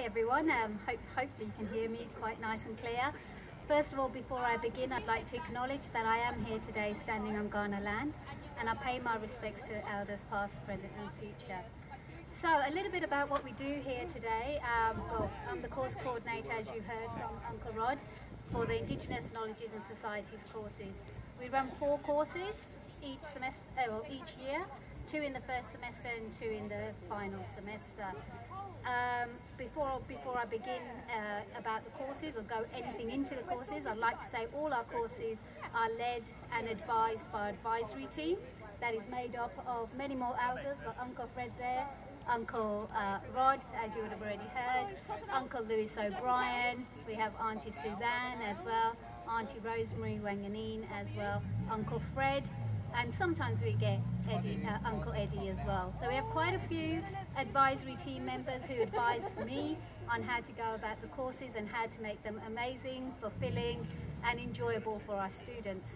Hi everyone, um, hope, hopefully you can hear me quite nice and clear. First of all, before I begin, I'd like to acknowledge that I am here today standing on Kaurna land and I pay my respects to elders past, present and future. So a little bit about what we do here today. Um, well, I'm the course coordinator, as you heard from Uncle Rod, for the Indigenous Knowledges and Societies courses. We run four courses each semester, uh, well, each year, two in the first semester and two in the final semester. Um, before before I begin uh, about the courses or go anything into the courses, I'd like to say all our courses are led and advised by advisory team that is made up of many more elders, but Uncle Fred there, Uncle uh, Rod, as you would have already heard, Uncle Lewis O'Brien, we have Auntie Suzanne as well, Auntie Rosemary Wanganeen as well, Uncle Fred, and sometimes we get Eddie, uh, Uncle Eddie as well. So we have quite a few advisory team members who advise me on how to go about the courses and how to make them amazing, fulfilling and enjoyable for our students.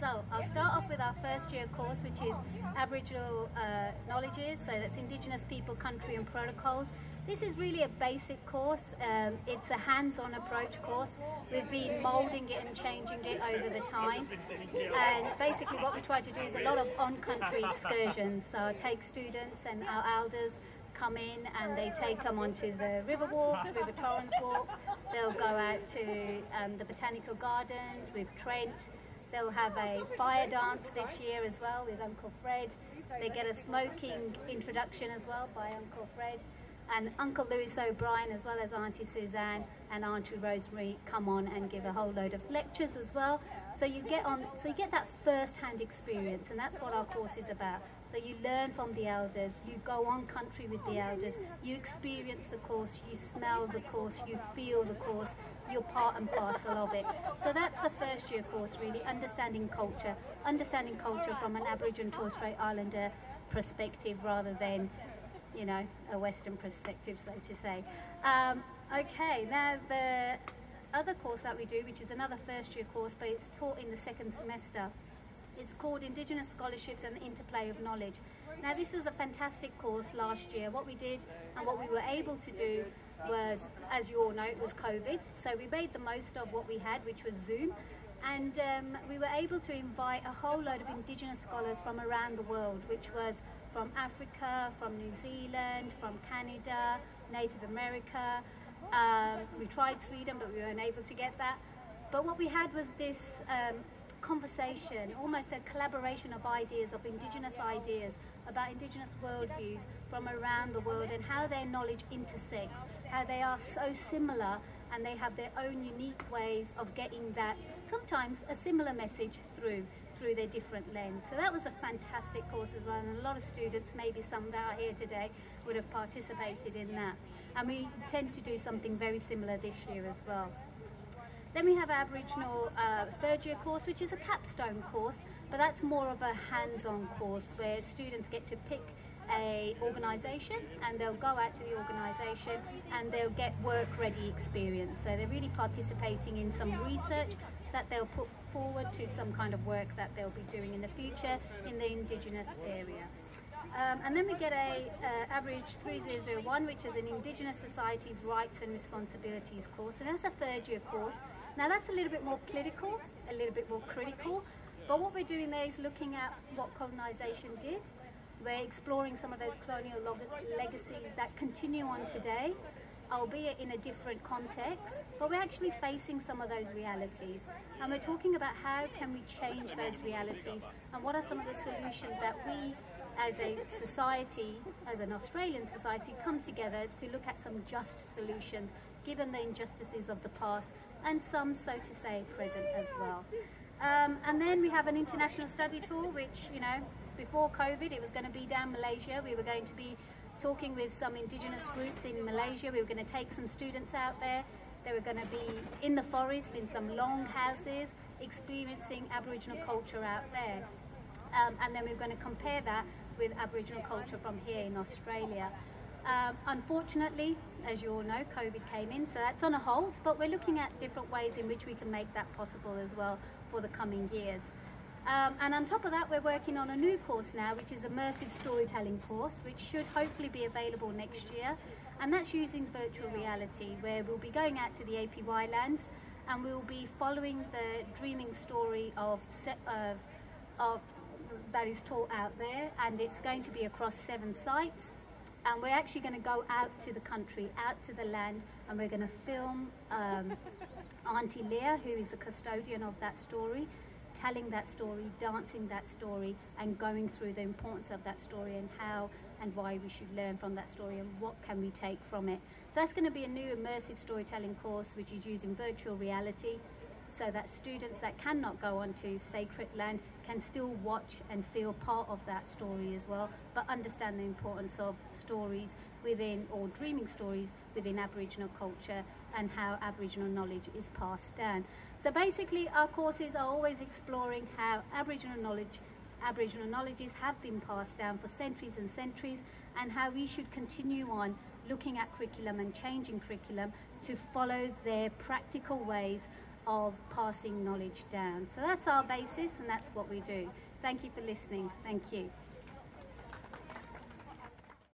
So I'll start off with our first year course which is Aboriginal uh, Knowledges, so that's Indigenous People, Country and Protocols. This is really a basic course. Um, it's a hands-on approach course. We've been moulding it and changing it over the time. And basically what we try to do is a lot of on-country excursions. So I take students and our elders come in and they take them onto the river walks, River Torrens walk. They'll go out to um, the botanical gardens with Trent. They'll have a fire dance this year as well with Uncle Fred. They get a smoking introduction as well by Uncle Fred and Uncle Lewis O'Brien as well as Auntie Suzanne and Auntie Rosemary come on and give a whole load of lectures as well. So you get on, so you get that first-hand experience, and that's what our course is about. So you learn from the elders, you go on country with the elders, you experience the course, you smell the course, you feel the course, you're part and parcel of it. So that's the first year course really, understanding culture, understanding culture from an Aboriginal Torres Strait Islander perspective rather than you know, a Western perspective, so to say. Um, okay, now the other course that we do, which is another first year course, but it's taught in the second semester, it's called Indigenous Scholarships and the Interplay of Knowledge. Now this was a fantastic course last year. What we did and what we were able to do was, as you all know, it was COVID, so we made the most of what we had, which was Zoom, and um, we were able to invite a whole load of Indigenous scholars from around the world, which was from Africa, from New Zealand, from Canada, Native America. Um, we tried Sweden, but we weren't able to get that. But what we had was this um, conversation, almost a collaboration of ideas, of Indigenous ideas, about Indigenous worldviews from around the world and how their knowledge intersects, how they are so similar and they have their own unique ways of getting that, sometimes a similar message through through their different lens. So that was a fantastic course as well, and a lot of students, maybe some that are here today, would have participated in that. And we tend to do something very similar this year as well. Then we have our Aboriginal uh, third year course, which is a capstone course, but that's more of a hands-on course where students get to pick a organisation and they'll go out to the organisation and they'll get work ready experience. So they're really participating in some research that they'll put forward to some kind of work that they'll be doing in the future in the Indigenous area. Um, and then we get a uh, ABORIG 3001, which is an Indigenous Societies Rights and Responsibilities course, and that's a third year course. Now that's a little bit more political, a little bit more critical, but what we're doing there is looking at what colonisation did. We're exploring some of those colonial legacies that continue on today albeit in a different context, but we're actually facing some of those realities. And we're talking about how can we change those realities and what are some of the solutions that we as a society, as an Australian society, come together to look at some just solutions given the injustices of the past and some, so to say, present as well. Um, and then we have an international study tour, which, you know, before COVID, it was going to be down Malaysia. We were going to be talking with some indigenous groups in Malaysia. We were going to take some students out there. They were going to be in the forest in some long houses, experiencing Aboriginal culture out there. Um, and then we are going to compare that with Aboriginal culture from here in Australia. Um, unfortunately, as you all know, COVID came in, so that's on a hold, but we're looking at different ways in which we can make that possible as well for the coming years. Um, and on top of that, we're working on a new course now, which is immersive storytelling course, which should hopefully be available next year. And that's using virtual reality, where we'll be going out to the APY lands and we'll be following the dreaming story of, uh, of that is taught out there, and it's going to be across seven sites. And we're actually going to go out to the country, out to the land, and we're going to film um, Auntie Leah, who is the custodian of that story, telling that story, dancing that story, and going through the importance of that story and how and why we should learn from that story and what can we take from it. So that's going to be a new immersive storytelling course which is using virtual reality so that students that cannot go onto sacred land can still watch and feel part of that story as well, but understand the importance of stories within, or dreaming stories within Aboriginal culture and how Aboriginal knowledge is passed down. So basically, our courses are always exploring how Aboriginal knowledge, Aboriginal knowledges have been passed down for centuries and centuries, and how we should continue on looking at curriculum and changing curriculum to follow their practical ways of passing knowledge down. So that's our basis and that's what we do. Thank you for listening. Thank you.